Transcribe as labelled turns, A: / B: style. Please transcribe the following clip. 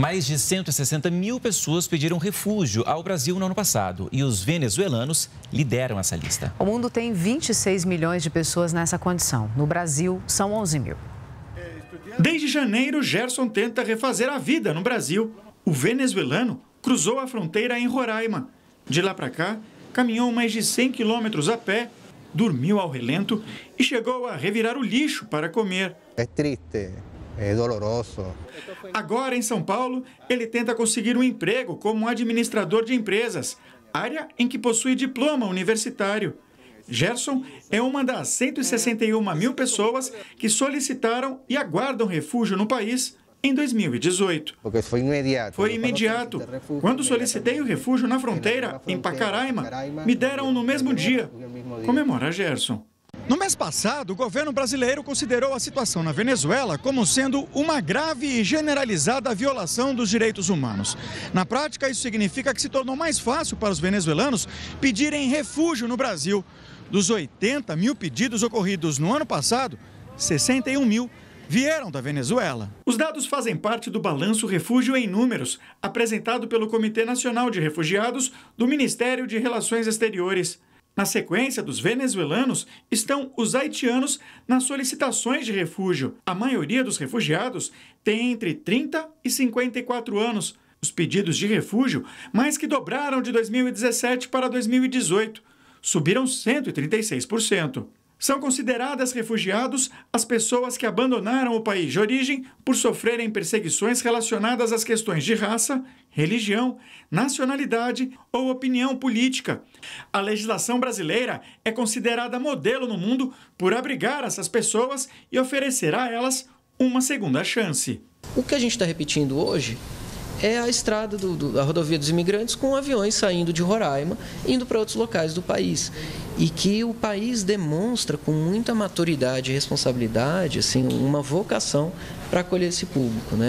A: Mais de 160 mil pessoas pediram refúgio ao Brasil no ano passado e os venezuelanos lideram essa lista.
B: O mundo tem 26 milhões de pessoas nessa condição. No Brasil, são 11 mil.
C: Desde janeiro, Gerson tenta refazer a vida no Brasil. O venezuelano cruzou a fronteira em Roraima. De lá para cá, caminhou mais de 100 quilômetros a pé, dormiu ao relento e chegou a revirar o lixo para comer.
D: É triste, é doloroso.
C: Agora, em São Paulo, ele tenta conseguir um emprego como administrador de empresas, área em que possui diploma universitário. Gerson é uma das 161 mil pessoas que solicitaram e aguardam refúgio no país em 2018.
D: Porque foi imediato.
C: Foi imediato. Quando solicitei o refúgio na fronteira, em Pacaraima, me deram no mesmo dia. Comemora Gerson.
E: No mês passado, o governo brasileiro considerou a situação na Venezuela como sendo uma grave e generalizada violação dos direitos humanos. Na prática, isso significa que se tornou mais fácil para os venezuelanos pedirem refúgio no Brasil. Dos 80 mil pedidos ocorridos no ano passado, 61 mil vieram da Venezuela.
C: Os dados fazem parte do balanço Refúgio em Números, apresentado pelo Comitê Nacional de Refugiados do Ministério de Relações Exteriores. Na sequência dos venezuelanos estão os haitianos nas solicitações de refúgio. A maioria dos refugiados tem entre 30 e 54 anos. Os pedidos de refúgio mais que dobraram de 2017 para 2018, subiram 136%. São consideradas refugiados as pessoas que abandonaram o país de origem por sofrerem perseguições relacionadas às questões de raça, religião, nacionalidade ou opinião política. A legislação brasileira é considerada modelo no mundo por abrigar essas pessoas e oferecer a elas uma segunda chance.
F: O que a gente está repetindo hoje é a estrada do, do, da rodovia dos imigrantes com aviões saindo de Roraima, indo para outros locais do país. E que o país demonstra com muita maturidade e responsabilidade, assim, uma vocação para acolher esse público. Né?